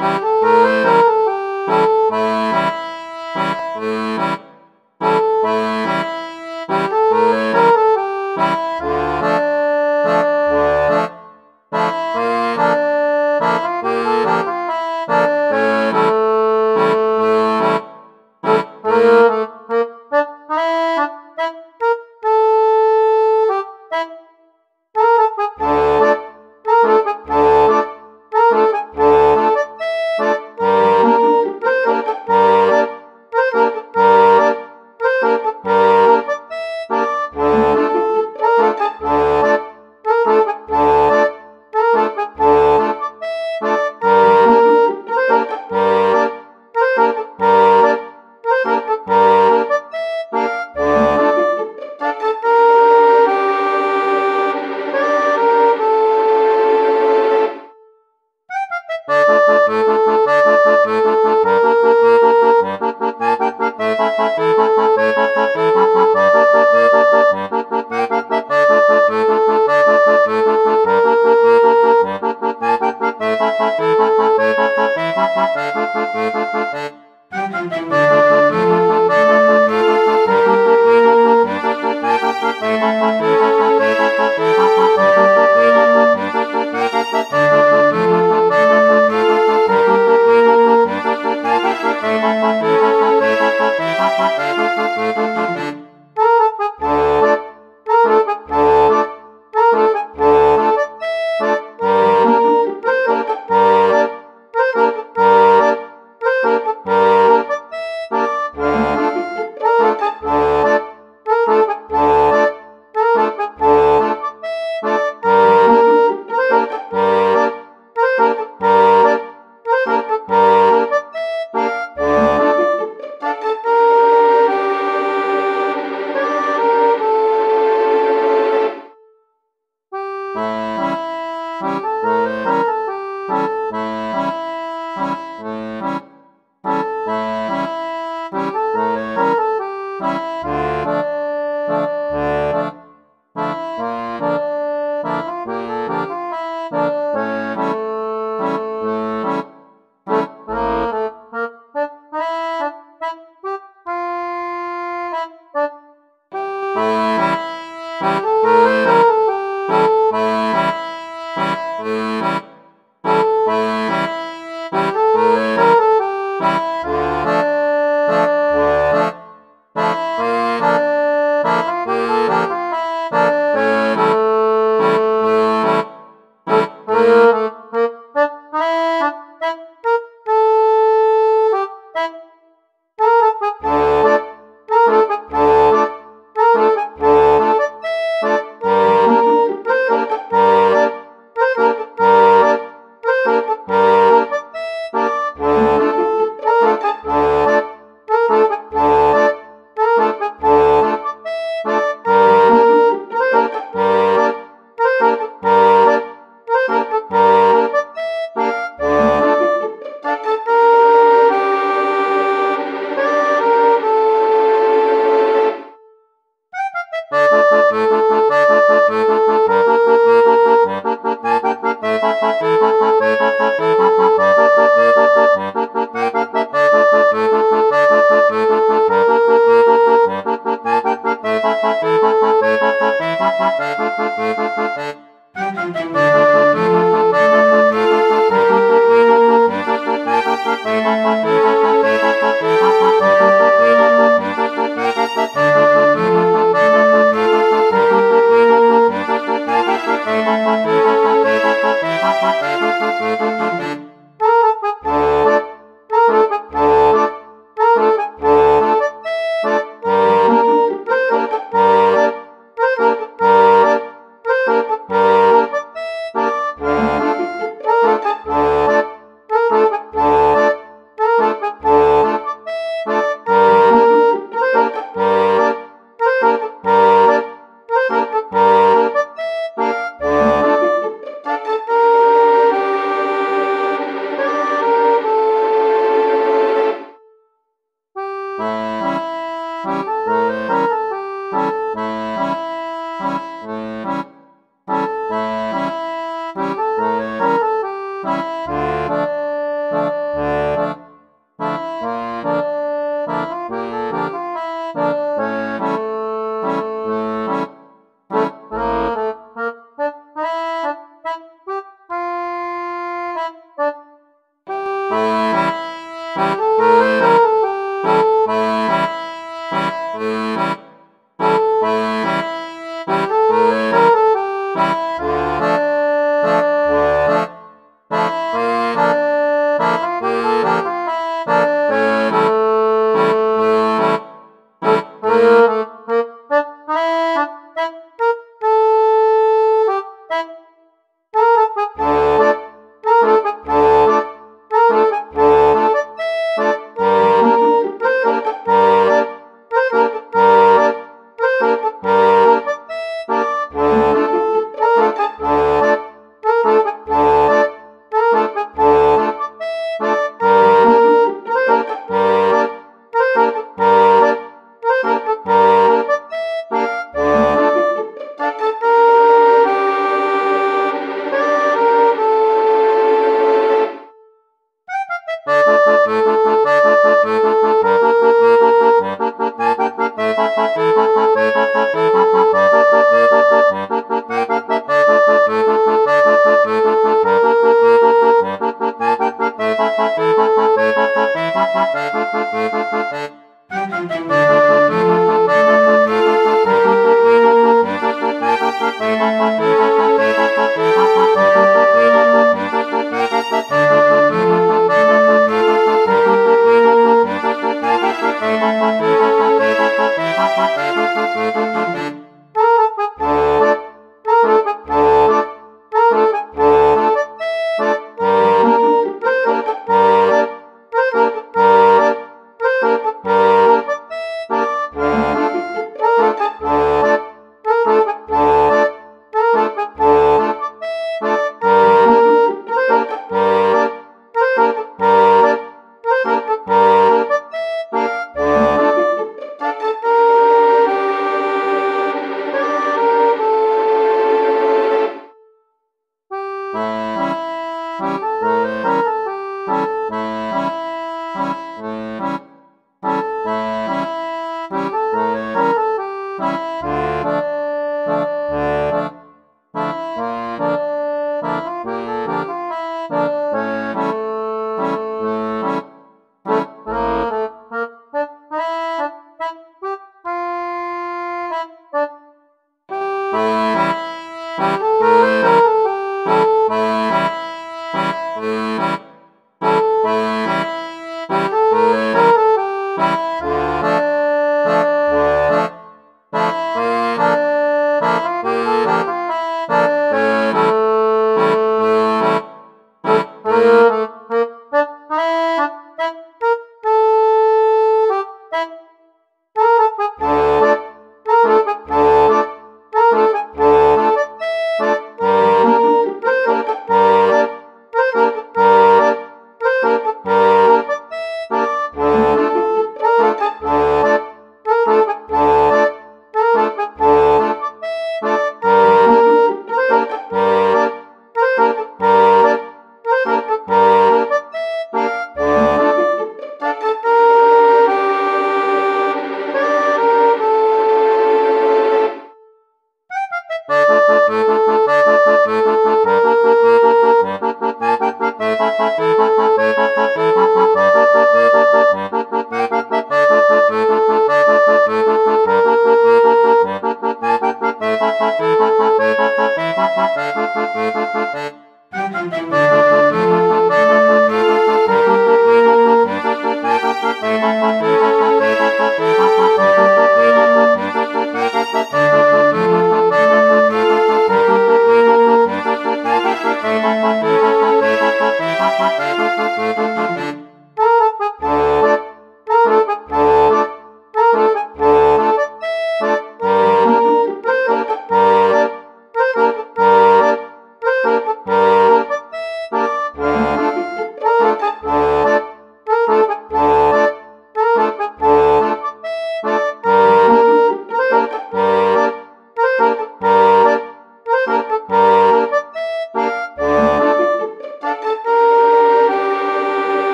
Música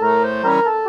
Música